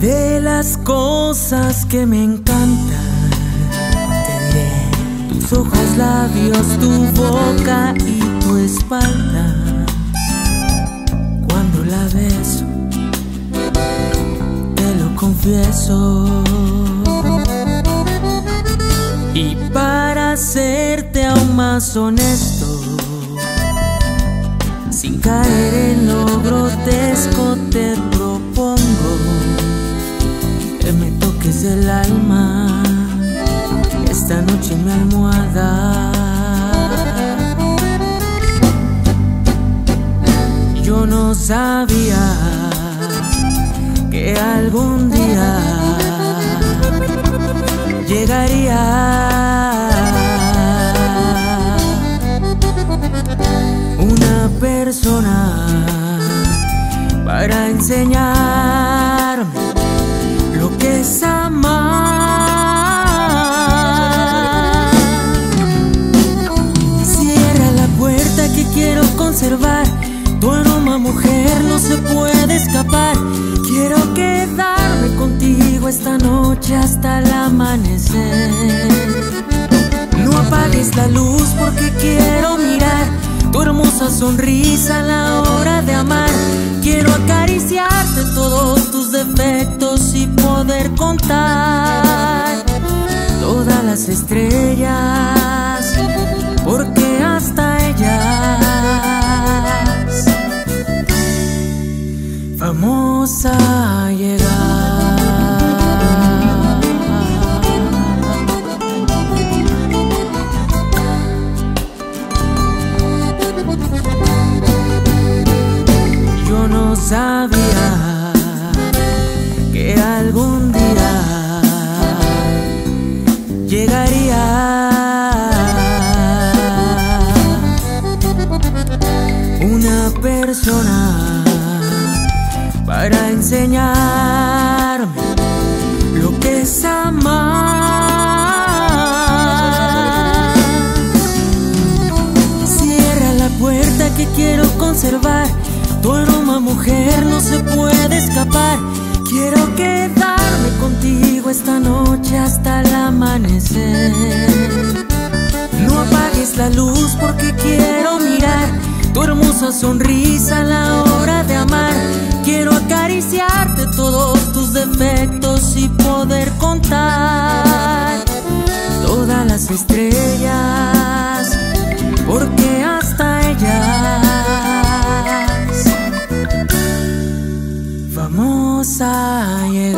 De las cosas que me encantan, tus ojos, labios, tu boca y tu espalda. Cuando la beso, te lo confieso. Y para serte aún más honesto, sin caer en lo grotesco, te toques el alma. Esta noche en mi almohada. Yo no sabía que algún día llegaría. Una persona para enseñarme lo que es noche hasta el amanecer. No apagues la luz porque quiero mirar tu hermosa sonrisa a la hora de amar. Quiero acariciarte todos tus defectos y poder contar todas las estrellas, porque hasta ellas vamos a llegar. Sabía que algún día llegaría una persona para enseñarme lo que es amar. Cierra la puerta que quiero conservar. Tu aroma mujer no se puede escapar. Quiero quedarme contigo esta noche hasta el amanecer. No apagues la luz porque quiero mirar Tu hermosa sonrisa a la hora de amar. Quiero acariciarte todos tus defectos y poder contar Todas las estrellas vas.